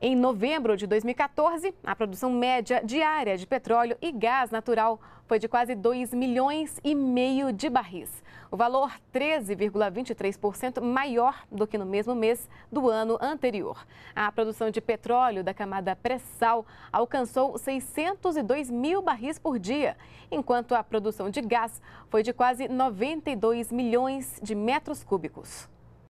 Em novembro de 2014, a produção média diária de petróleo e gás natural foi de quase 2 milhões e meio de barris. O valor 13,23% maior do que no mesmo mês do ano anterior. A produção de petróleo da camada pré-sal alcançou 602 mil barris por dia, enquanto a produção de gás foi de quase 92 milhões de metros cúbicos.